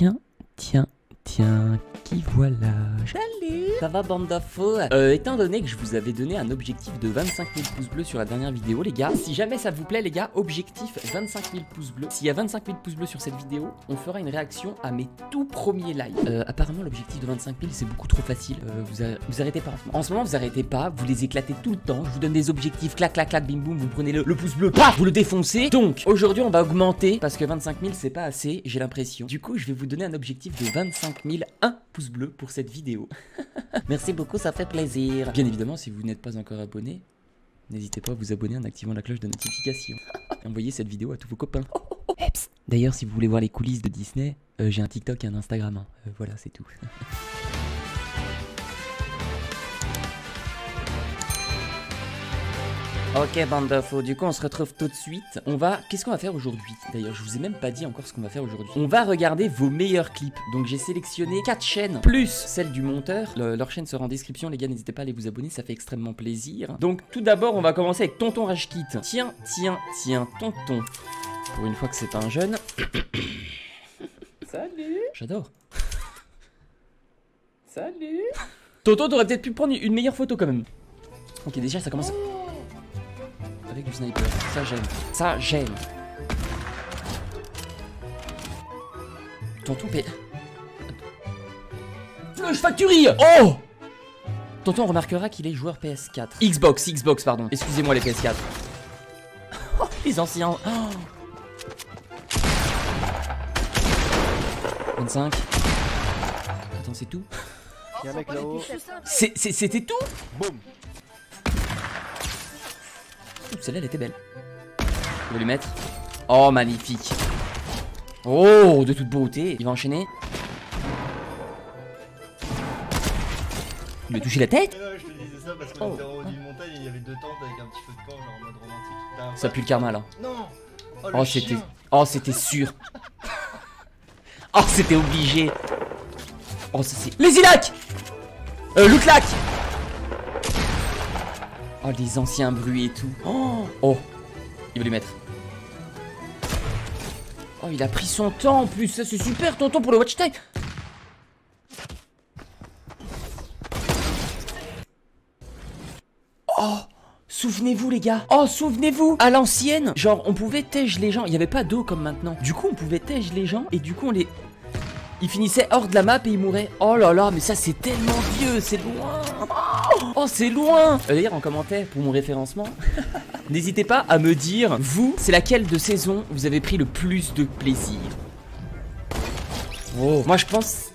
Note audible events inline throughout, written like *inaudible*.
Tiens, tiens, tiens, voilà Salut Ça va bande d'infos? Euh, Étant donné que je vous avais donné un objectif de 25 000 pouces bleus sur la dernière vidéo les gars, si jamais ça vous plaît les gars, objectif 25 000 pouces bleus. S'il y a 25 000 pouces bleus sur cette vidéo, on fera une réaction à mes tout premiers lives. Euh, apparemment l'objectif de 25 000 c'est beaucoup trop facile, euh, vous, vous, arrêtez pas. En ce moment vous arrêtez pas, vous les éclatez tout le temps, je vous donne des objectifs, clac clac clac, bim boum, vous prenez le, pouce bleu, paf, vous le défoncez. Donc aujourd'hui on va augmenter parce que 25 000 c'est pas assez, j'ai l'impression. Du coup je vais vous donner un objectif de 25 000, 1 pouce bleu pour cette vidéo. *laughs* Merci beaucoup, ça fait plaisir. Bien évidemment, si vous n'êtes pas encore abonné, n'hésitez pas à vous abonner en activant la cloche de notification. Envoyez cette vidéo à tous vos copains. *laughs* D'ailleurs, si vous voulez voir les coulisses de Disney, euh, j'ai un TikTok et un Instagram. Hein. Euh, voilà, c'est tout. *laughs* Ok bande d'infos, du coup on se retrouve tout de suite. On va, qu'est-ce qu'on va faire aujourd'hui? D'ailleurs je vous ai même pas dit encore ce qu'on va faire aujourd'hui. On va regarder vos meilleurs clips. Donc j'ai sélectionné 4 chaînes plus celle du monteur. Leur chaîne sera en description. Les gars n'hésitez pas à aller vous abonner. Ça fait extrêmement plaisir. Donc tout d'abord on va commencer avec Tonton Rashkit Tiens, tiens, tiens, Tonton. Pour une fois que c'est un jeune. *coughs* Salut. J'adore. Salut. Tonton t'aurais peut-être pu prendre une meilleure photo quand même. Ok déjà ça commence avec du sniper. Ça j'aime. Ça j'aime. Tonton P. Flush Factory Oh Tonton remarquera qu'il est joueur PS4. Xbox, Xbox, pardon. Excusez-moi les PS4. Oh, les anciens. 25. Attends, c'est tout C'était tout Boum celle-là, elle était belle. Je vais lui mettre. Oh, magnifique. Oh, de toute beauté. Il va enchaîner. Il m'a touché la tête Je te disais ça parce qu'on était en haut d'une montagne et il y avait deux tentes avec un petit feu de camp, genre en mode romantique. Ça pue le karma là. Non Oh, oh c'était. Oh, c'était sûr. oh, c'était obligé. Oh, ça c'est. Les Ilac Euh, Louklac Oh, les anciens bruits et tout. Oh, oh. Il va lui mettre. Oh, il a pris son temps en plus. Ça, c'est super, tonton, pour le watch time. Oh Souvenez-vous les gars Oh souvenez-vous À l'ancienne Genre on pouvait tège les gens Il n'y avait pas d'eau comme maintenant Du coup on pouvait tège les gens Et du coup on les il finissait hors de la map et il mourait. Oh là là, mais ça c'est tellement vieux, c'est loin. Oh, c'est loin. Euh, d'ailleurs, en commentaire pour mon référencement, *laughs* n'hésitez pas à me dire, vous, c'est laquelle de saison vous avez pris le plus de plaisir? Oh, moi je pense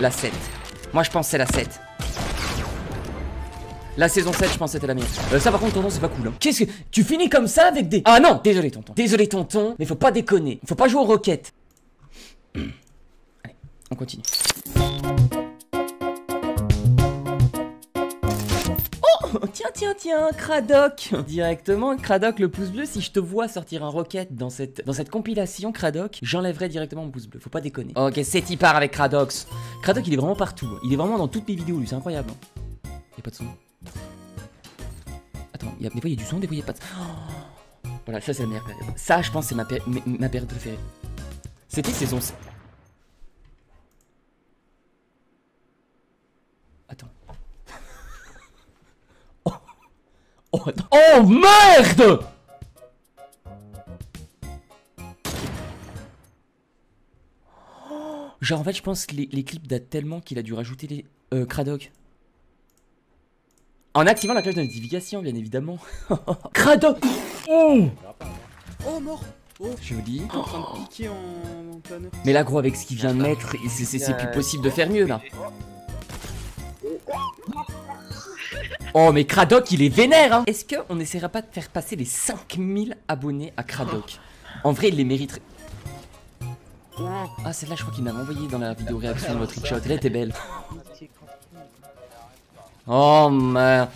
la 7. Moi je pense c'est la 7. La saison 7, je pense c'était la mienne. Euh, ça par contre, tonton, c'est pas cool. Hein. Qu'est-ce que... Tu finis comme ça avec des... Ah non Désolé, tonton. Désolé, tonton, mais faut pas déconner. Faut pas jouer aux roquettes. *clears throat* On continue. Oh Tiens, tiens, tiens, Cradoc Directement, Cradoc, le pouce bleu, si je te vois sortir un rocket dans cette, compilation, Cradoc, j'enlèverai directement mon pouce bleu, faut pas déconner. Ok, c'est y part avec Cradox. Cradoc, il est vraiment partout. Il est vraiment dans toutes mes vidéos, lui, c'est incroyable. Y'a pas de son. Attends, y a, des fois y a du son, des fois y a pas de son. voilà, ça c'est la meilleure période. Ça, je pense, c'est ma, ma période préférée. C'était saison *laughs* Oh, merde Genre en fait je pense que les, clips datent tellement qu'il a dû rajouter les... Euh, Cradoc. En activant la cloche de notification bien évidemment. *laughs* Cradoc Oh Oh mort Oh Je vous dis. En train de piquer en, planeur. Mais là gros avec ce qu'il vient de mettre, c'est plus possible de faire mieux là. Oh mais Cradoc il est vénère hein. Est-ce qu'on essaiera pas de faire passer les 5000 abonnés à Cradoc En vrai il les mériterait. Ah celle-là je crois qu'il m'a envoyé dans la vidéo réaction de votre trickshot, elle était belle. Oh merde.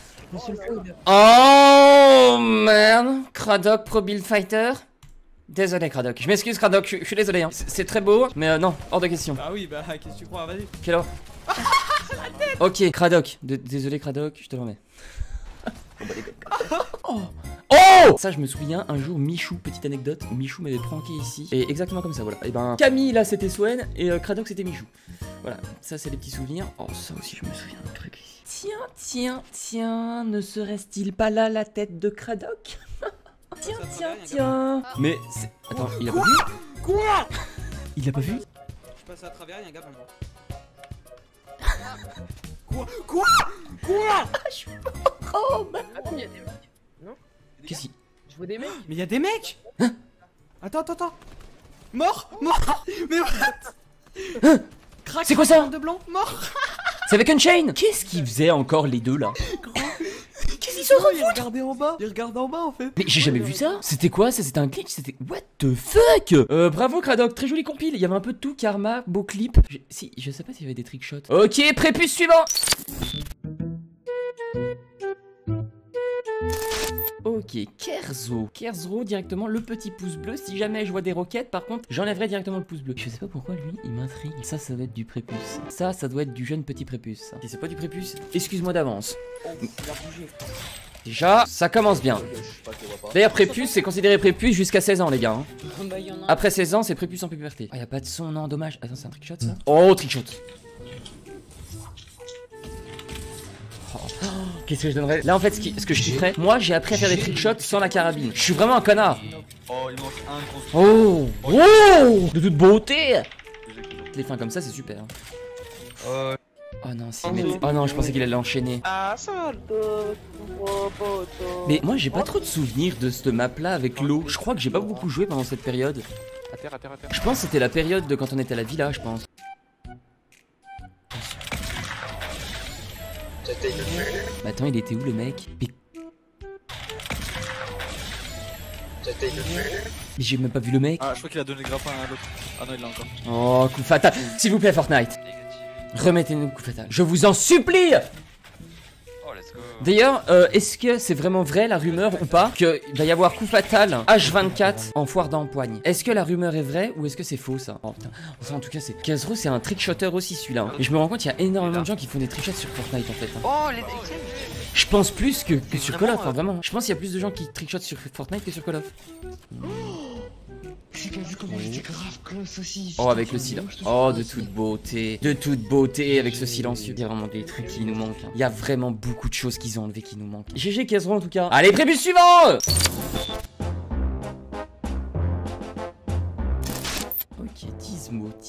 Oh merde. Cradoc Pro Build Fighter. Désolé Cradoc, je m'excuse Cradoc, je, suis désolé hein. C'est très beau, mais euh, non, hors de question. Ah oui bah qu'est-ce que tu crois, vas-y Ok, Cradoc. désolé, Cradoc, je te le remets. *laughs* oh, Oh Ça, je me souviens, un jour, Michou, petite anecdote, Michou m'avait pranké ici. Et exactement comme ça, voilà. Et ben, Camille, là, c'était Swen, et euh, Cradoc, c'était Michou. Voilà, ça, c'est des petits souvenirs. Oh, ça aussi, je me souviens d'un truc ici. Tiens, tiens, tiens, ne serait-il pas là la tête de Cradoc *laughs* Tiens, tiens, tiens. Mais c'est. Attends, il a pas vu Quoi Il a pas vu Je passe à travers, y'a un gars devant moi. Quoi? Quoi? Quoi? *laughs* Oh, bah. Attends, il y a des mecs. Qu'est-ce qu'il. Je vois des mecs. Mais y'a des mecs! Attends, attends, attends. Mort! Mort! *laughs* Mais what? Crac, C'est quoi ça? De blanc Mort! C'est avec Unchain Qu'est-ce qu'ils faisaient encore les deux là? Se Il regardait en bas. Il regardait en bas en fait. Mais j'ai jamais vu ça. C'était quoi Ça? C'était un glitch? C'était what the fuck? Euh bravo Cradoc, très joli compile. Il y avait un peu de tout, karma, beau clip. Je- Si, je sais pas s'il y avait des trickshots Ok, prépuce suivant Ok, Kerzo. Kerzo directement le petit pouce bleu. Si jamais je vois des roquettes, par contre, j'enlèverai directement le pouce bleu. Je sais pas pourquoi lui, il m'intrigue. Ça, ça doit être du prépuce. Ça, ça doit être du jeune petit prépuce. ça. Et c'est pas du prépuce. Excuse-moi d'avance. Déjà, ça commence bien. D'ailleurs, prépuce, c'est considéré prépuce jusqu'à 16 ans, les gars. hein. Bah, il y en a un. Après 16 ans, c'est prépuce en puberté. Ah, y a pas de son, non, dommage. Attends, c'est un trickshot ça Oh, trickshot Oh, oh, Qu'est-ce que je donnerais? Là, en fait, ce, qui- ce que je kifferais, moi, j'ai appris à faire des trickshots sans la carabine. Je suis vraiment un connard. Oh, il manque un gros Oh Oh De toute beauté Les fins comme ça, c'est super. hein. Euh, Oh non, c'est Oh non, je pensais qu'il allait enchaîner. Ah. Mais moi, j'ai pas trop de souvenirs de cette map là avec l'eau. Je crois que j'ai pas beaucoup joué pendant cette période. Je pense que c'était la période de quand on était à la villa, je pense. Bah attends, il était où le mec Mais, Mais j'ai même pas vu le mec. Ah, je crois qu'il a donné le grappin à l'autre. Ah non, il l'a encore. Oh, coup fatal. S'il vous plaît, Fortnite. Remettez-nous coup fatal. Je vous en supplie D'ailleurs, euh, est-ce que c'est vraiment vrai la rumeur ou pas qu'il va y avoir coup fatal H24 en foire d'empoigne? Est-ce que la rumeur est vraie ou est-ce que c'est faux ça? Oh putain, en tout cas c'est... Kazro c'est un trickshotter aussi celui-là. hein. Et je me rends compte qu'il y a énormément de gens qui font des trickshots sur Fortnite en fait. hein. Oh, les. Je pense plus que, que sur Call Vraiment, of, hein, vraiment. Je pense qu'il y a plus de gens qui trickshotent sur Fortnite que sur Call of. C'est pas vu comment j'étais grave close aussi. Oh avec le silence. Oh de toute beauté. De toute beauté avec ce silencieux. Il y a vraiment des trucs qui nous manquent. hein. Il y a vraiment beaucoup de choses qu'ils ont enlevées qui nous manquent. GG Kazro en tout cas? Allez prébu suivant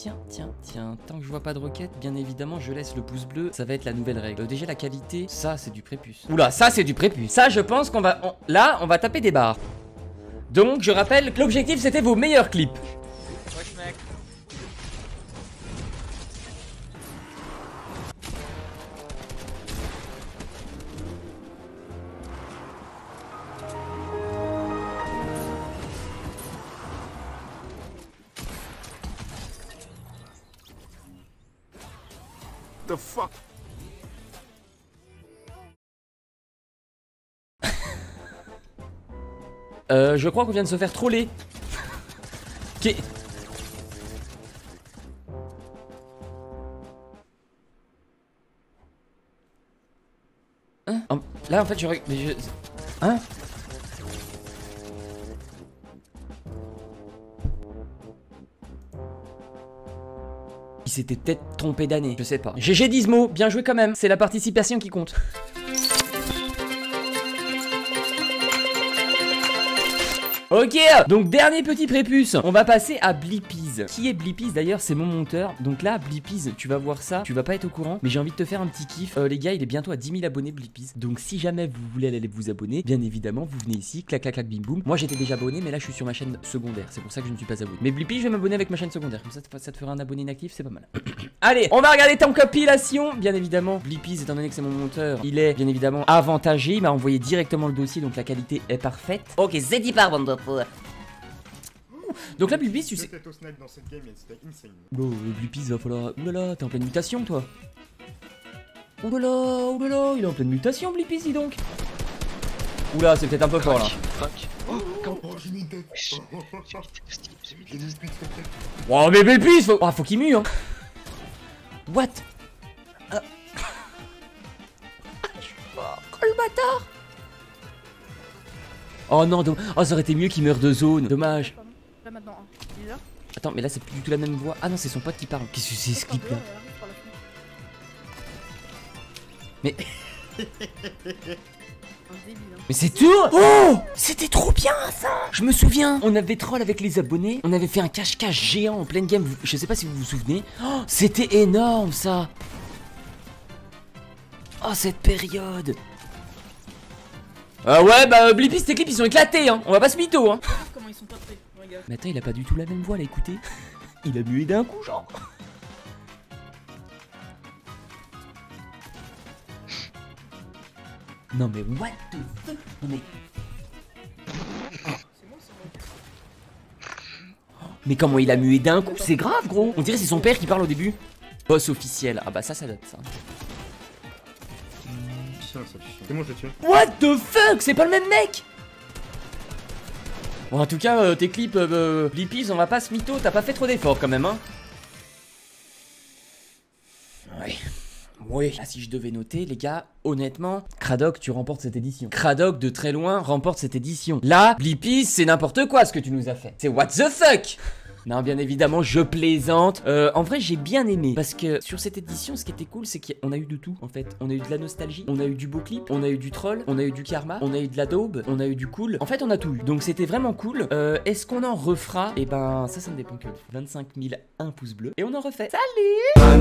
tiens, tiens, tiens. Tant que je vois pas de roquette, bien évidemment, je laisse le pouce bleu. Ça va être la nouvelle règle. Euh, Déjà, la qualité, ça, c'est du prépuce. Oula, ça, c'est du prépuce. Ça, je pense qu'on va. Là, on va taper des barres. Donc, je rappelle que l'objectif, c'était vos meilleurs clips. *laughs* Euh, je crois qu'on vient de se faire troller. *laughs* Qu'est- Hein? Là, en fait, je... Hein? Il s'était peut-être trompé d'année, je sais pas. GG Dismo, bien joué quand même, c'est la participation qui compte. Ok, donc dernier petit prépuce. On va passer à Qui est Blippies d'ailleurs C'est mon monteur. Donc là, Blippies, tu vas voir ça. Tu vas pas être au courant, mais j'ai envie de te faire un petit kiff. Euh, les gars, il est bientôt à 10 000 abonnés Blippies. Donc si jamais vous voulez aller vous abonner, bien évidemment, vous venez ici, clac clac clac bim boum. Moi j'étais déjà abonné, mais là je suis sur ma chaîne secondaire. C'est pour ça que je ne suis pas abonné. Mais Blippies, je vais m'abonner avec ma chaîne secondaire. Comme ça, ça te fera un abonné inactif, c'est pas mal. *coughs* Allez, on va regarder ton compilation. Bien évidemment, Blippies, étant donné que c'est mon monteur, il est bien évidemment avantagé. Il m'a envoyé directement le dossier, donc la qualité est parfaite. Ok, c'est dit par. Donc là, Blippies, tu sais. Dans cette game et c'était insane. Oh, Blippies, va falloir. Oulala, t'es en pleine mutation, toi. Oulala, oulala, il est en pleine mutation, Blippies, dis donc. Oula, c'est peut-être un peu fort là. Oh, j'ai mis une tête. J'ai des speed Oh, mais Blippies, faut, oh, faut qu'il mue, hein. What? Ah. Ah, je suis mort. Oh, le bâtard Oh non, domm- oh, ça aurait été mieux qu'il meure de zone. Dommage. Maintenant, hein. Attends, mais là, c'est plus du tout la même voix. Ah non, c'est son pote qui parle. Qu'est-ce que c'est ce clip là. Mais- hein. Mais c'est tout Oh C'était trop bien ça Je me souviens On avait troll avec les abonnés, on avait fait un cache-cache géant en pleine game, je sais pas si vous vous souvenez. Oh, C'était énorme ça Oh cette période Ah ouais bah Blippi tes clips ils sont éclatés hein On va pas se mytho hein comment ils sont pas prêts. Mais attends il a pas du tout la même voix là écoutez Il a mué d'un coup genre Non mais what the fuck? Non mais C'est moi, c'est moi. Mais comment il a mué d'un coup? C'est grave, gros On dirait c'est son père qui parle au début. Boss officiel. Ah bah ça, ça date, ça. Tiens, ça tue. C'est moi, je le tue. What the fuck? C'est pas le même mec Bon, en tout cas, euh, tes clips, euh, euh, on va pas se mytho, t'as pas fait trop d'efforts quand même, hein Ouais. Oui. Là, si je devais noter, les gars, honnêtement, Cradoc, tu remportes cette édition. Cradoc, de très loin, remporte cette édition. Là, Blippies, c'est n'importe quoi ce que tu nous as fait. C'est what the fuck non, bien évidemment, je plaisante. Euh, en vrai, j'ai bien aimé. Parce que sur cette édition, ce qui était cool, c'est qu'on a eu de tout, en fait. On a eu de la nostalgie, on a eu du beau clip, on a eu du troll, on a eu du karma, on a eu de la daube, on a eu du cool. En fait, on a tout eu. Donc, c'était vraiment cool. Euh, Est-ce qu'on en refera? Eh ben, ça, ça ne dépend que de 25 001 pouces bleus. Et on en refait. Salut